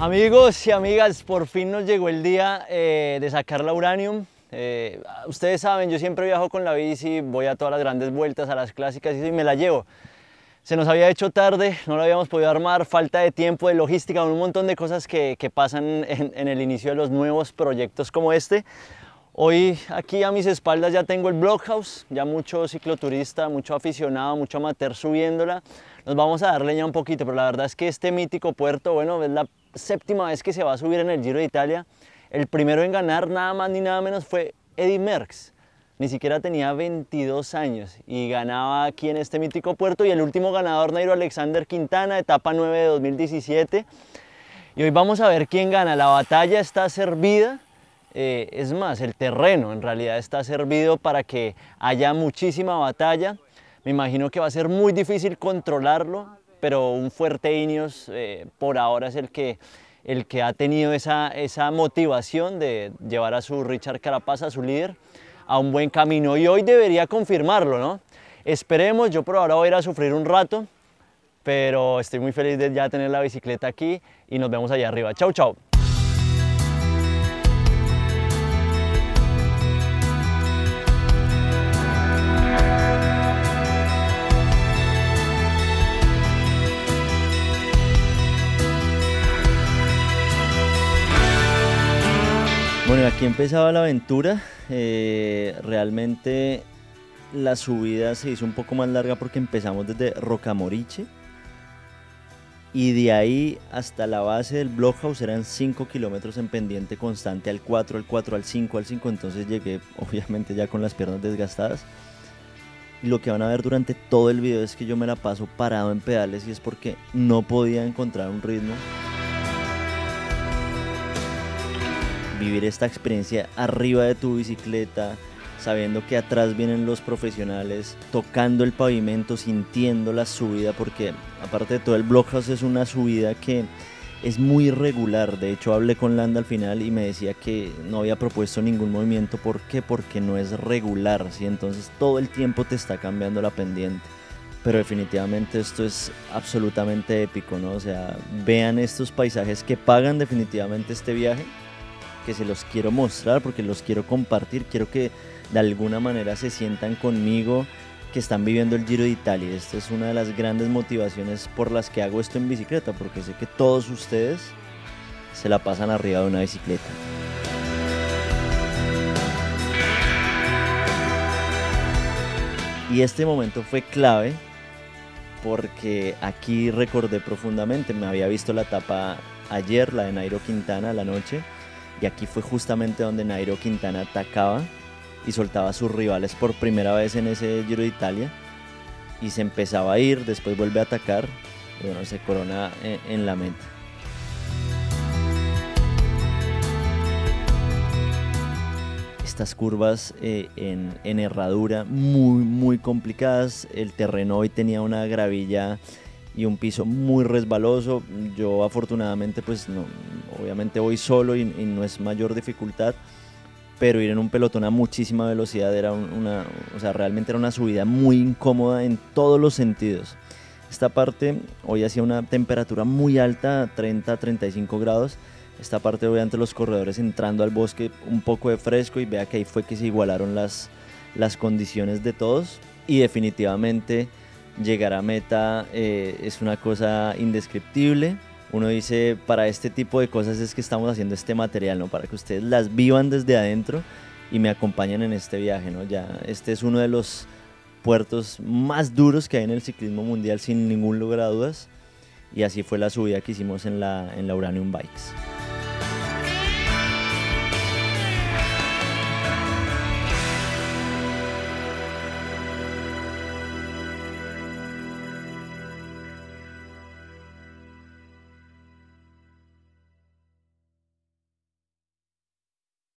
Amigos y amigas, por fin nos llegó el día eh, de sacar la Uranium. Eh, ustedes saben, yo siempre viajo con la bici, voy a todas las grandes vueltas, a las clásicas y me la llevo. Se nos había hecho tarde, no lo habíamos podido armar, falta de tiempo, de logística, un montón de cosas que, pasan en, en, el inicio de los nuevos proyectos como este. Hoy aquí a mis espaldas ya tengo el Blockhouse, ya mucho cicloturista, mucho aficionado, mucho amateur subiéndola. Nos vamos a dar leña un poquito, pero la verdad es que este mítico puerto, bueno, es la séptima vez que se va a subir en el Giro de Italia. El primero en ganar nada más ni nada menos fue Eddie Merckx. Ni siquiera tenía 22 años y ganaba aquí en este mítico puerto. Y el último ganador, Nairo Alexander Quintana, etapa 9 de 2017. Y hoy vamos a ver quién gana. La batalla está servida. Eh, es más, el terreno en realidad está servido para que haya muchísima batalla. Me imagino que va a ser muy difícil controlarlo, pero un fuerte Ineos eh, por ahora es el que, el que ha tenido esa, esa motivación de llevar a su Richard Carapaz, a su líder, a un buen camino y hoy debería confirmarlo, ¿no? Esperemos, yo por ahora voy a ir a sufrir un rato, pero estoy muy feliz de ya tener la bicicleta aquí y nos vemos allá arriba. Chau, chau. Bueno, aquí empezaba la aventura. Eh, realmente la subida se hizo un poco más larga porque empezamos desde Rocamoriche y de ahí hasta la base del Blockhouse eran 5 kilómetros en pendiente constante al 4, al 4, al 5, al 5. Entonces llegué obviamente ya con las piernas desgastadas. Y lo que van a ver durante todo el video es que yo me la paso parado en pedales y es porque no podía encontrar un ritmo. Vivir esta experiencia arriba de tu bicicleta, sabiendo que atrás vienen los profesionales, tocando el pavimento, sintiendo la subida, porque aparte de todo el Blockhouse es una subida que es muy irregular. De hecho, hablé con Landa al final y me decía que no había propuesto ningún movimiento. ¿Por qué? Porque no es regular, ¿sí? Entonces todo el tiempo te está cambiando la pendiente. Pero definitivamente esto es absolutamente épico, ¿no? O sea, vean estos paisajes que pagan definitivamente este viaje que se los quiero mostrar, porque los quiero compartir, quiero que de alguna manera se sientan conmigo que están viviendo el Giro de Italia. Esta es una de las grandes motivaciones por las que hago esto en bicicleta, porque sé que todos ustedes se la pasan arriba de una bicicleta. Y este momento fue clave porque aquí recordé profundamente, me había visto la etapa ayer, la de Nairo Quintana, la noche, y aquí fue justamente donde Nairo Quintana atacaba y soltaba a sus rivales por primera vez en ese Giro de Italia. Y se empezaba a ir, después vuelve a atacar. Y bueno, se corona en, la meta. Estas curvas eh, en, en herradura muy, muy complicadas. El terreno hoy tenía una gravilla y un piso muy resbaloso. Yo afortunadamente pues no, obviamente voy solo y, no es mayor dificultad, pero ir en un pelotón a muchísima velocidad era una, o sea, realmente era una subida muy incómoda en todos los sentidos. Esta parte hoy hacía una temperatura muy alta, 30-35 grados. Esta parte obviamente los corredores entrando al bosque un poco de fresco y vea que ahí fue que se igualaron las, las condiciones de todos y definitivamente llegar a meta eh, es una cosa indescriptible. Uno dice, para este tipo de cosas es que estamos haciendo este material, ¿no? Para que ustedes las vivan desde adentro y me acompañen en este viaje, ¿no? Ya este es uno de los puertos más duros que hay en el ciclismo mundial sin ningún lugar a dudas y así fue la subida que hicimos en la, en la Uranium Bikes.